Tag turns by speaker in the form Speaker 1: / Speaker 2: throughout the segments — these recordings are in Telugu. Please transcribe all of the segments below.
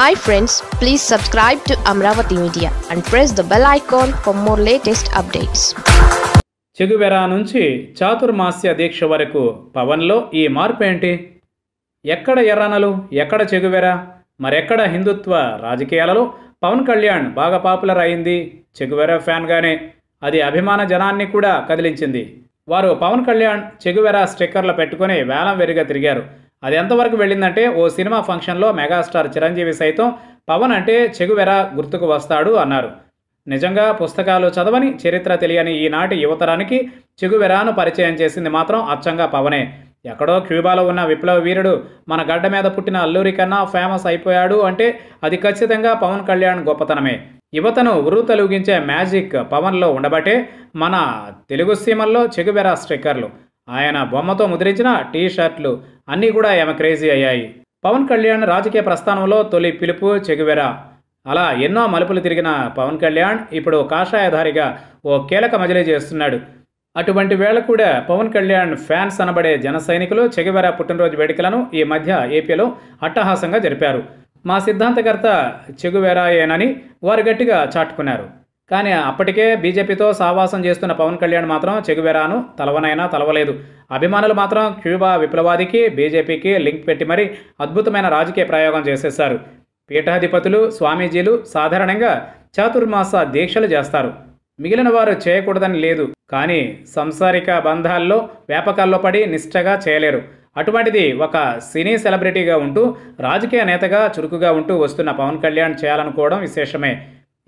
Speaker 1: Hi friends please subscribe to Amaravati media and press the bell icon for more latest updates
Speaker 2: Che Guevara నుంచి చాతుర్మాస్య దీక్ష వరకు పవన్లో ఈ మార్పు ఏంటి? ఎక్కడ ఎర్రనలు ఎక్కడ చెగువెరా మరెక్కడ హిందుత్వ రాజకీయాలలో పవన్ కళ్యాణ్ బాగా పాపులర్ అయింది? చెగువెరా ఫ్యాన్గానే. అది అభిమాన జనాన్ని కూడా కదిలించింది. వారు పవన్ కళ్యాణ్ చెగువెరా స్టిక్కర్లు పెట్టుకొని వేలం వెరిగా తిరిగారు. అది ఎంతవరకు వెళ్ళిందంటే ఓ సినిమా ఫంక్షన్లో మెగాస్టార్ చిరంజీవి సైతం పవన్ అంటే చెగువెర గుర్తుకు వస్తాడు అన్నారు. నిజంగా పుస్తకాలు చదవని చరిత్ర తెలియని ఈనాటి యువతరానికి చెగువెరాను పరిచయం చేసింది మాత్రం అచ్చంగా పవనే. ఎక్కడో క్యూబాలో ఉన్న విప్లవ వీరుడు మన గడ్డ మీద పుట్టిన అల్లూరి కన్నా ఫేమస్ అయిపోయాడు అంటే అది ఖచ్చితంగా పవన్ కళ్యాణ్ గొప్పతనమే. యువతను ఉరుతలుగించే మ్యాజిక్ పవన్లో ఉండబట్టే మన తెలుగు సీమల్లో చెగువెరా స్టిక్కర్లు. ఆయన బొమ్మతో ముద్రించిన టీ షర్ట్లు అన్నీ కూడా ఆమె క్రేజీ అయ్యాయి. పవన్ కళ్యాణ్ రాజకీయ ప్రస్థానంలో తొలి పిలుపు చెగువెరా. అలా ఎన్నో మలుపులు తిరిగిన పవన్ కళ్యాణ్ ఇప్పుడు కాషాయధారిగా ఓ కీలక మజిలీ చేస్తున్నాడు. అటువంటి వేళ కూడా పవన్ కళ్యాణ్ ఫ్యాన్స్ అనబడే జన సైనికులు చెగువెర పుట్టినరోజు వేడుకలను ఈ మధ్య ఏపీలో అట్టహాసంగా జరిపారు. మా సిద్ధాంతకర్త చెగువెరాయేనని వారు గట్టిగా చాటుకున్నారు. కానీ అప్పటికే బీజేపీతో సావాసం చేస్తున్న పవన్ కళ్యాణ్ మాత్రం చెగువెరాను తలవనైనా తలవలేదు. అభిమానులు మాత్రం క్యూబా విప్లవాదికి బీజేపీకి లింక్ పెట్టి మరీ అద్భుతమైన రాజకీయ ప్రయోగం చేసేశారు. పీఠాధిపతులు స్వామీజీలు సాధారణంగా చాతుర్మాస దీక్షలు చేస్తారు. మిగిలిన వారు చేయకూడదని లేదు కానీ సంసారిక బంధాల్లో వ్యాపకాల్లో పడి నిష్ఠగా చేయలేరు. అటువంటిది ఒక సినీ సెలబ్రిటీగా ఉంటూ రాజకీయ నేతగా చురుకుగా ఉంటూ వస్తున్న పవన్ కళ్యాణ్ చేయాలనుకోవడం విశేషమే.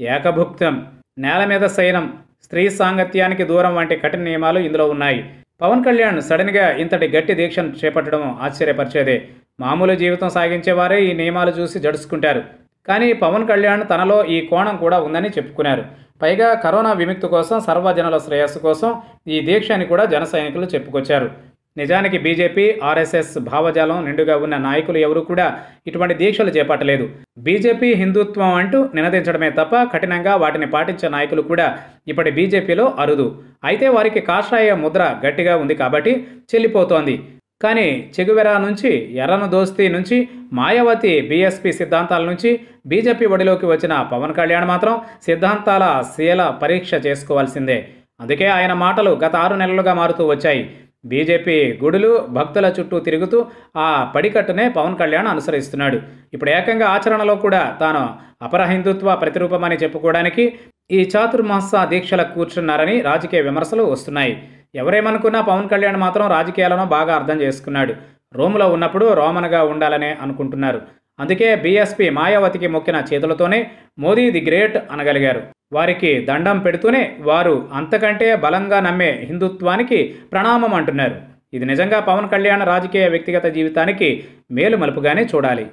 Speaker 2: ఏకభుక్తం. నేల మీద శయనం స్త్రీ సాంగత్యానికి దూరం వంటి కఠిన నియమాలు ఇందులో ఉన్నాయి. పవన్ కళ్యాణ్ సడన్గా ఇంతటి గట్టి దీక్షను చేపట్టడం ఆశ్చర్యపరిచేదే. మామూలు జీవితం సాగించేవారే ఈ నియమాలు చూసి జడుచుకుంటారు. కానీ పవన్ కళ్యాణ్ తనలో ఈ కోణం కూడా ఉందని చెప్పుకున్నారు. పైగా కరోనా విముక్తి కోసం సర్వజనుల శ్రేయస్సు కోసం ఈ దీక్షని కూడా జన సైనికులు చెప్పుకొచ్చారు. నిజానికి బీజేపీ ఆర్ఎస్ఎస్ భావజాలం నిండుగా ఉన్న నాయకులు ఎవరూ కూడా ఇటువంటి దీక్షలు చేపట్టలేదు. బీజేపీ హిందుత్వం అంటూ నినదించడమే తప్ప కఠినంగా వాటిని పాటించే నాయకులు కూడా ఇప్పటి బీజేపీలో అరుదు. అయితే వారికి కాషాయ ముద్ర గట్టిగా ఉంది కాబట్టి చెల్లిపోతోంది. కానీ చెగువెరా నుంచి ఎర్రను దోస్తీ నుంచి మాయావతి బీఎస్పీ సిద్ధాంతాల నుంచి బీజేపీ ఒడిలోకి వచ్చిన పవన్ కళ్యాణ్ మాత్రం సిద్ధాంతాల శీల పరీక్ష చేసుకోవాల్సిందే. అందుకే ఆయన మాటలు గత ఆరు నెలలుగా మారుతూ వచ్చాయి. బీజేపీ గుడులు భక్తుల చుట్టూ తిరుగుతూ ఆ పడికట్టునే పవన్ కళ్యాణ్ అనుసరిస్తున్నాడు. ఇప్పుడు ఏకంగా ఆచరణలో కూడా తాను అపర హిందుత్వ ప్రతిరూపమని చెప్పుకోవడానికి ఈ చాతుర్మాస దీక్షల కూర్చున్నారని రాజకీయ విమర్శలు వస్తున్నాయి. ఎవరేమనుకున్నా పవన్ కళ్యాణ్ మాత్రం రాజకీయాలను బాగా అర్థం చేసుకున్నాడు. రోమ్లో ఉన్నప్పుడు రోమన్గా ఉండాలనే అనుకుంటున్నారు. అందుకే బీఎస్పీ మాయావతికి మొక్కిన చేతులతోనే మోదీ ది గ్రేట్ అనగలిగారు. వారికి దండం పెడుతూనే వారు అంతకంటే బలంగా నమ్మే హిందుత్వానికి ప్రణామం అంటున్నారు. ఇది నిజంగా పవన్ కళ్యాణ్ రాజకీయ వ్యక్తిగత జీవితానికి మేలు మలుపుగానే చూడాలి.